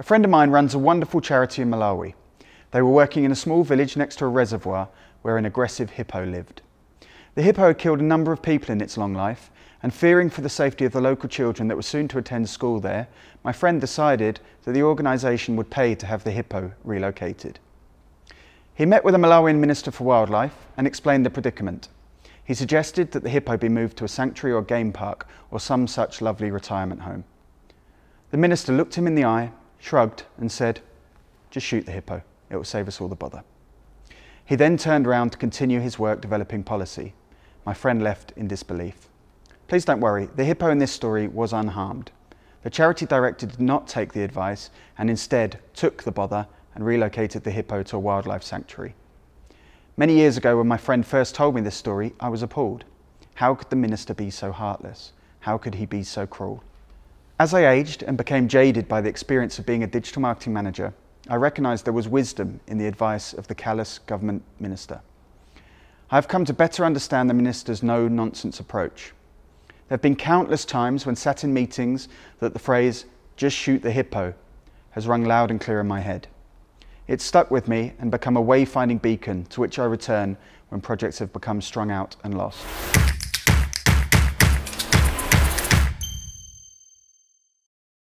A friend of mine runs a wonderful charity in Malawi. They were working in a small village next to a reservoir where an aggressive hippo lived. The hippo had killed a number of people in its long life, and fearing for the safety of the local children that were soon to attend school there, my friend decided that the organisation would pay to have the hippo relocated. He met with a Malawian Minister for Wildlife and explained the predicament. He suggested that the hippo be moved to a sanctuary or game park or some such lovely retirement home. The minister looked him in the eye, shrugged, and said, Just shoot the hippo. It will save us all the bother. He then turned round to continue his work developing policy. My friend left in disbelief. Please don't worry, the hippo in this story was unharmed. The charity director did not take the advice and instead took the bother and relocated the hippo to a wildlife sanctuary. Many years ago, when my friend first told me this story, I was appalled. How could the minister be so heartless? How could he be so cruel? As I aged and became jaded by the experience of being a digital marketing manager, I recognised there was wisdom in the advice of the callous government minister. I have come to better understand the minister's no nonsense approach. There have been countless times when sat in meetings that the phrase, just shoot the hippo, has rung loud and clear in my head. It's stuck with me and become a wayfinding beacon to which I return when projects have become strung out and lost.